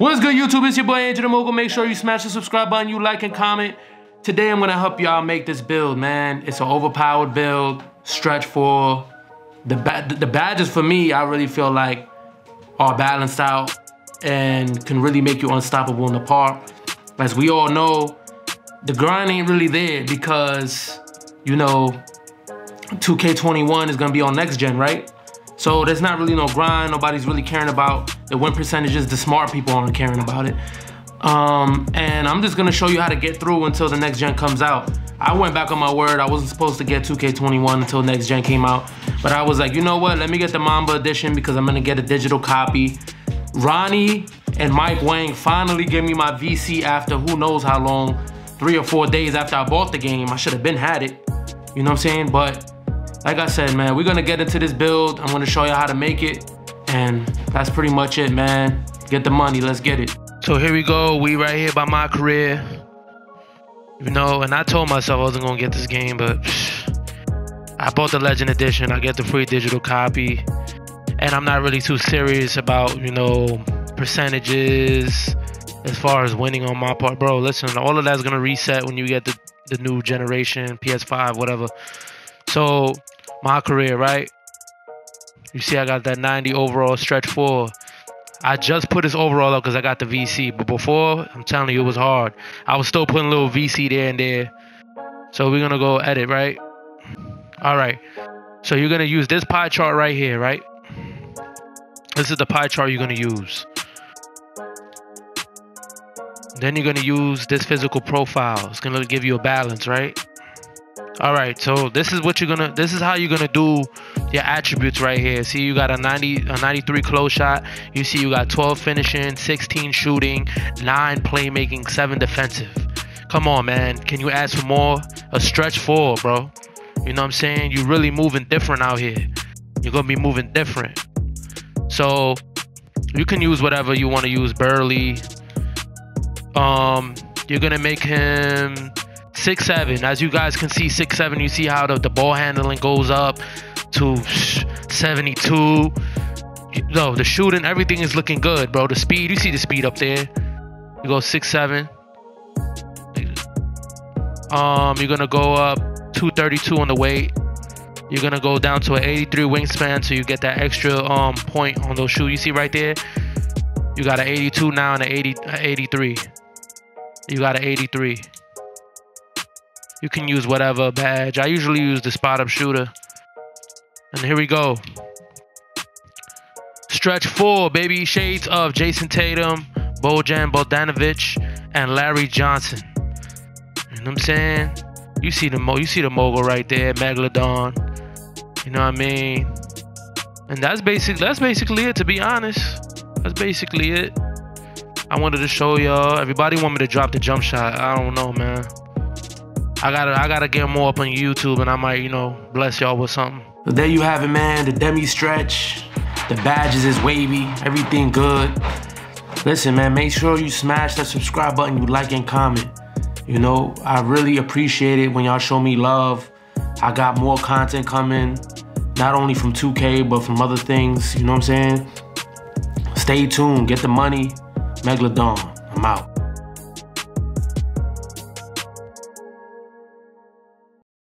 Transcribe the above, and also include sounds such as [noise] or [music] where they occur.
What's good, YouTube? It's your boy the Mogul. Make sure you smash the subscribe button, you like and comment. Today, I'm gonna help y'all make this build, man. It's an overpowered build, stretch four. The, ba the badges for me, I really feel like are balanced out and can really make you unstoppable in the park. As we all know, the grind ain't really there because, you know, 2K21 is gonna be on next gen, right? So there's not really no grind. Nobody's really caring about the win percentages. The smart people aren't caring about it. Um, and I'm just gonna show you how to get through until the next gen comes out. I went back on my word. I wasn't supposed to get 2K21 until next gen came out. But I was like, you know what? Let me get the Mamba edition because I'm gonna get a digital copy. Ronnie and Mike Wang finally gave me my VC after who knows how long, three or four days after I bought the game. I should have been had it. You know what I'm saying? But like I said, man, we're gonna get into this build. I'm gonna show you how to make it. And that's pretty much it, man. Get the money, let's get it. So here we go, we right here by my career. You know, and I told myself I wasn't gonna get this game, but [sighs] I bought the Legend Edition. I get the free digital copy. And I'm not really too serious about, you know, percentages as far as winning on my part. Bro, listen, all of that's gonna reset when you get the, the new generation, PS5, whatever. So my career, right? You see, I got that 90 overall stretch four. I just put this overall up because I got the VC, but before, I'm telling you, it was hard. I was still putting a little VC there and there. So we're gonna go edit, right? All right. So you're gonna use this pie chart right here, right? This is the pie chart you're gonna use. Then you're gonna use this physical profile. It's gonna give you a balance, right? All right so this is what you're gonna this is how you're gonna do your attributes right here. See you got a 90 a 93 close shot. You see you got 12 finishing 16 shooting 9 playmaking 7 defensive. Come on man. Can you ask for more? A stretch four bro. You know what i'm saying? You're really moving different out here. You're gonna be moving different. So you can use whatever you want to use burley. Um you're gonna make him six seven. As you guys can see, six seven. You see how the, the ball handling goes up to 72. No, the shooting, everything is looking good, bro. The speed, you see the speed up there. You go six seven. Um, you're gonna go up 232 on the weight. You're gonna go down to an 83 wingspan, so you get that extra um point on those shoes. You see right there. You got an 82 now and an 80, 83. You got an 83. You can use whatever badge. I usually use the spot up shooter. And here we go. Stretch four, baby. Shades of Jayson Tatum, Bojan Bogdanovic, and Larry Johnson. You know what I'm saying? You see the mo you see the mogul right there, Megalodon. You know what I mean? And that's basically that's basically it to be honest. That's basically it. I wanted to show y'all. Everybody want me to drop the jump shot. I don't know, man. I gotta I gotta get more up on YouTube and I might, you know, bless y'all with something. So there you have it, man. The demi stretch. The badges is wavy. Everything good. Listen, man, make sure you smash that subscribe button, you like and comment. You know, I really appreciate it when y'all show me love. I got more content coming, not only from 2K, but from other things. You know what I'm saying? Stay tuned. Get the money. Megalodon. I'm out.